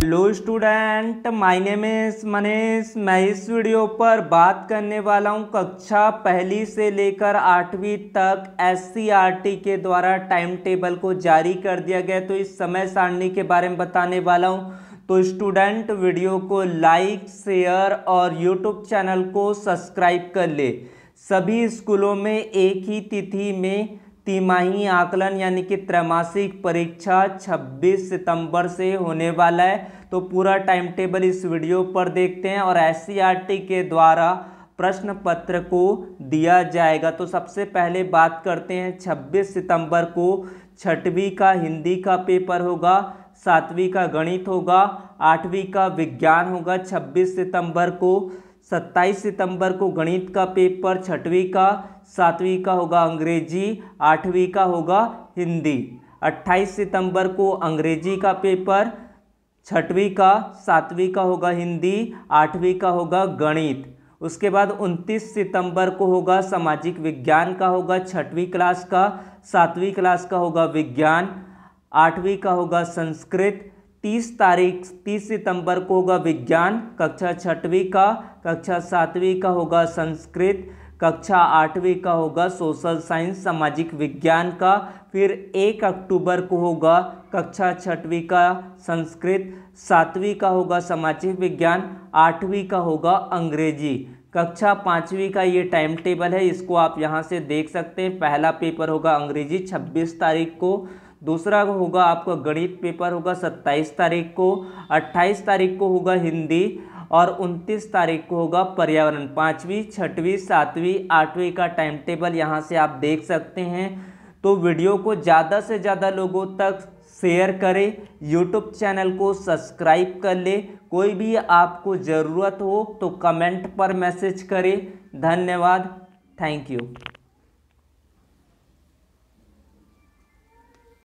Hello student my name is Manish मैं इस video पर बात करने वाला हूँ कक्षा पहली से लेकर आठवीं तक एससीआरटी के द्वारा टाइम टेबल को जारी कर दिया गया तो इस समय सारणी के बारे में बताने वाला हूँ। तो स्टूडेंट वीडियो को लाइक शेयर और यूट्यूब चैनल को सब्सक्राइब कर ले। सभी स्कूलों में एक ही तिथि में तिमाही आकलन यानी कि त्रैमासिक परीक्षा 26 सितंबर से होने वाला है। तो पूरा टाइम टेबल इस वीडियो पर देखते हैं और एस के द्वारा प्रश्न पत्र को दिया जाएगा। तो सबसे पहले बात करते हैं 26 सितंबर को छठवीं का हिंदी का पेपर होगा, सातवीं का गणित होगा, आठवीं का विज्ञान होगा। 26 सितंबर को 27 सितंबर को गणित का पेपर छठवीं का, सातवीं का होगा अंग्रेज़ी, आठवीं का होगा हिंदी। 28 सितंबर को अंग्रेज़ी का पेपर, छठवीं का, सातवीं का होगा हिंदी, आठवीं का होगा गणित। उसके बाद 29 सितंबर को होगा सामाजिक विज्ञान का होगा, छठवीं क्लास का, सातवीं क्लास का होगा विज्ञान, आठवीं का होगा संस्कृत तीस तारीख, तीस सितंबर को होगा विज्ञान, कक्षा छठवीं का, कक्षा सातवीं का होगा संस्कृत, कक्षा आठवीं का होगा सोशल साइंस, सामाजिक विज्ञान का, फिर एक अक्टूबर को होगा कक्षा छठवीं का संस्कृत, सातवीं का होगा सामाजिक विज्ञान, आठवीं का होगा अंग्रेज़ी। कक्षा पाँचवीं का ये टाइम टेबल है, इसको आप यहाँ से देख सकते हैं। पहला पेपर होगा अंग्रेज़ी, छब्बीस तारीख को दूसरा होगा आपका गणित पेपर होगा सत्ताईस तारीख को, अट्ठाईस तारीख को होगा हिंदी और उनतीस तारीख को होगा पर्यावरण। पाँचवीं, छठवीं, सातवीं, आठवीं का टाइम टेबल यहाँ से आप देख सकते हैं। तो वीडियो को ज़्यादा से ज़्यादा लोगों तक शेयर करें यूट्यूब चैनल को सब्सक्राइब कर ले। कोई भी आपको ज़रूरत हो तो कमेंट पर मैसेज करें। धन्यवाद। Thank you